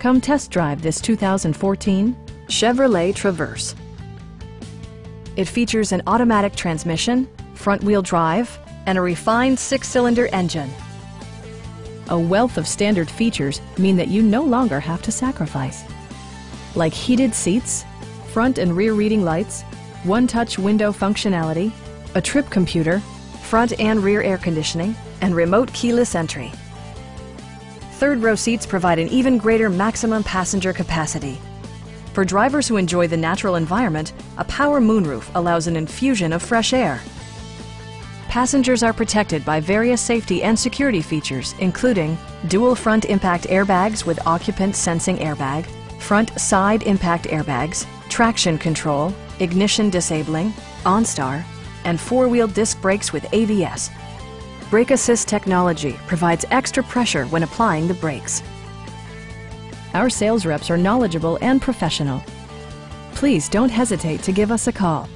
Come test drive this 2014 Chevrolet Traverse. It features an automatic transmission, front-wheel drive, and a refined six-cylinder engine. A wealth of standard features mean that you no longer have to sacrifice. Like heated seats, front and rear reading lights, one-touch window functionality, a trip computer, front and rear air conditioning, and remote keyless entry. Third row seats provide an even greater maximum passenger capacity. For drivers who enjoy the natural environment, a power moonroof allows an infusion of fresh air. Passengers are protected by various safety and security features, including dual front impact airbags with occupant sensing airbag, front side impact airbags, traction control, ignition disabling, OnStar, and four-wheel disc brakes with ABS. Brake Assist technology provides extra pressure when applying the brakes. Our sales reps are knowledgeable and professional. Please don't hesitate to give us a call.